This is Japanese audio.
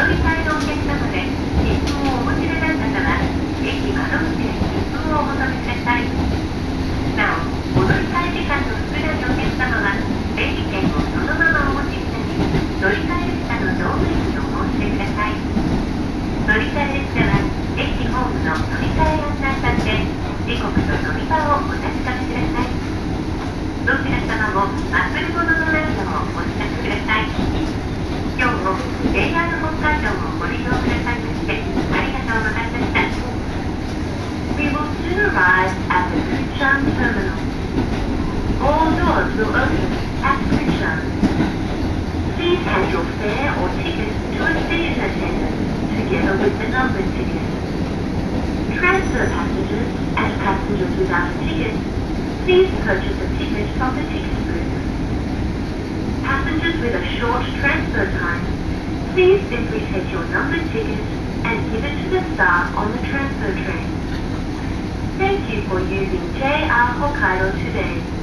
乗り換えのお客様で切符をお持ちでなお求めくださいなおお乗り時間の少ないお客様は整理券をそのままお持ちに乗り換え列車の乗務員にお申し出ください乗り換え列車は駅ホームの乗り換え時刻と乗り場をお確かめくださいどちら様も忘れ物のないのをお知らせください今日も JR 北海道をご利用くださいましてありがとうございました We will soon arrive at the Kuchan terminal. All doors will open at Kuchan. Please hand your fare or ticket to a station attendant together with the number ticket. Transfer passengers and passengers without a ticket, please purchase a ticket from the ticket booth. Passengers with a short transfer time, please simply take your numbered ticket and give it to the staff on the transfer train. Thank you for using JR Hokkaido today.